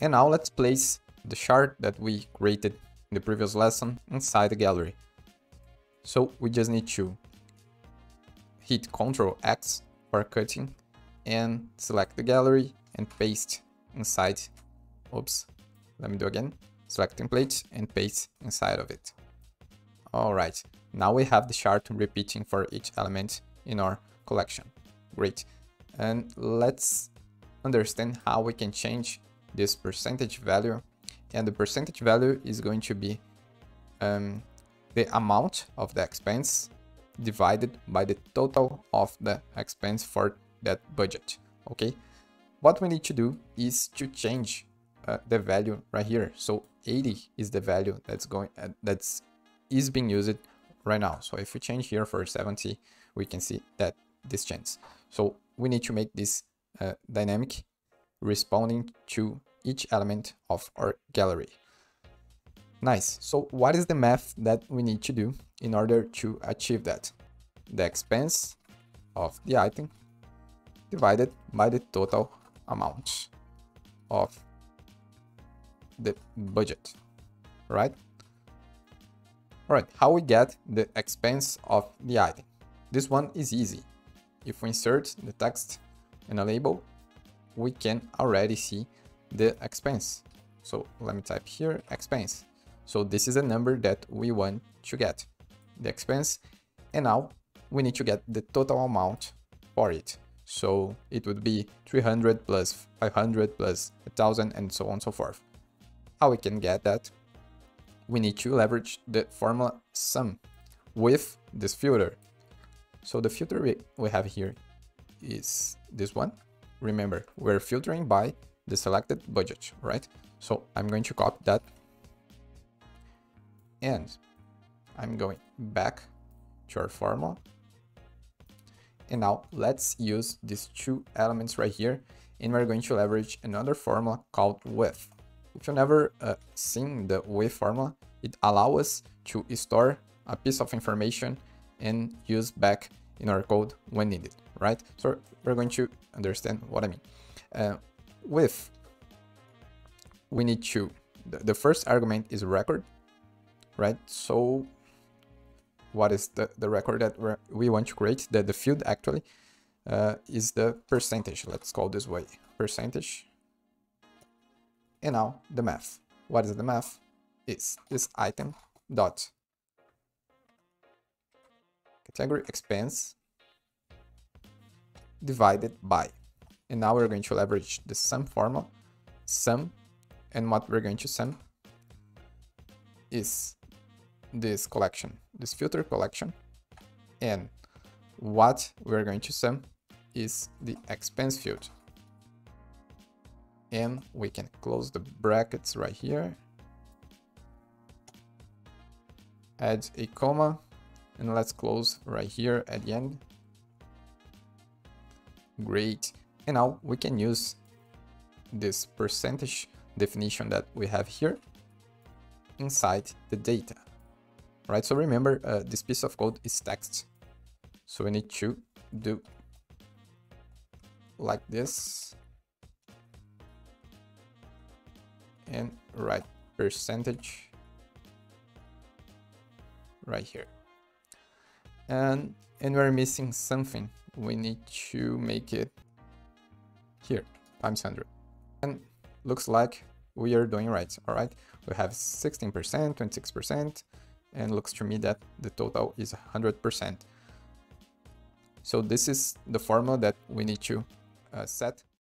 And now let's place the chart that we created in the previous lesson inside the gallery. So we just need to hit Ctrl X for cutting and select the gallery and paste inside. Oops, let me do again. Select template and paste inside of it. Alright, now we have the chart repeating for each element in our collection. Great. And let's understand how we can change this percentage value. And the percentage value is going to be um, the amount of the expense divided by the total of the expense for that budget. Okay. What we need to do is to change uh, the value right here. So 80 is the value that's going uh, that's is being used right now. So if we change here for 70, we can see that this change So we need to make this uh, dynamic responding to each element of our gallery. Nice. So what is the math that we need to do in order to achieve that? The expense of the item divided by the total amount of the budget, right? All right, how we get the expense of the item? This one is easy. If we insert the text in a label, we can already see the expense. So let me type here expense. So this is a number that we want to get, the expense. And now we need to get the total amount for it. So it would be 300 plus 500 plus 1000 and so on and so forth. How we can get that? we need to leverage the formula sum with this filter. So the filter we, we have here is this one. Remember, we're filtering by the selected budget, right? So I'm going to copy that. And I'm going back to our formula. And now let's use these two elements right here. And we're going to leverage another formula called with. If you've never uh, seen the with formula, it allows us to store a piece of information and use back in our code when needed, right? So we're going to understand what I mean. Uh, with, we need to, the, the first argument is record, right? So what is the, the record that we want to create? The, the field actually uh, is the percentage, let's call this way, percentage and now the math. What is the math? Is this item dot category expense divided by. And now we're going to leverage the sum formula. Sum, and what we're going to sum is this collection, this filter collection. And what we're going to sum is the expense field and we can close the brackets right here add a comma and let's close right here at the end. Great. And now we can use this percentage definition that we have here inside the data. Right? So remember uh, this piece of code is text. So we need to do like this. And write percentage right here. And, and we're missing something. We need to make it here, times 100. And looks like we are doing right, all right? We have 16%, 26%, and looks to me that the total is 100%. So this is the formula that we need to uh, set